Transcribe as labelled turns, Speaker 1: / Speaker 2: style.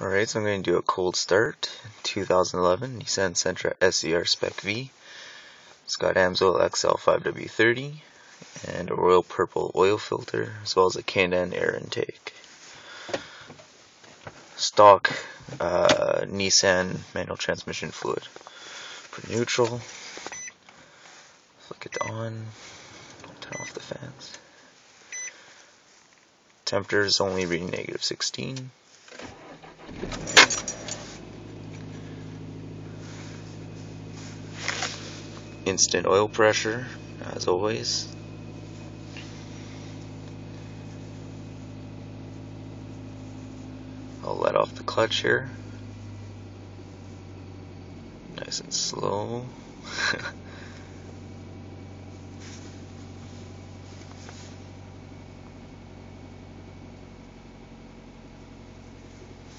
Speaker 1: Alright, so I'm going to do a cold start. 2011 Nissan Sentra SER Spec V. It's got AMSOIL XL5W30 and a royal purple oil filter as well as a K&N air intake. Stock uh, Nissan manual transmission fluid. For neutral, flick it on, turn off the fans. Temperature is only reading negative 16. Instant oil pressure, as always. I'll let off the clutch here. Nice and slow.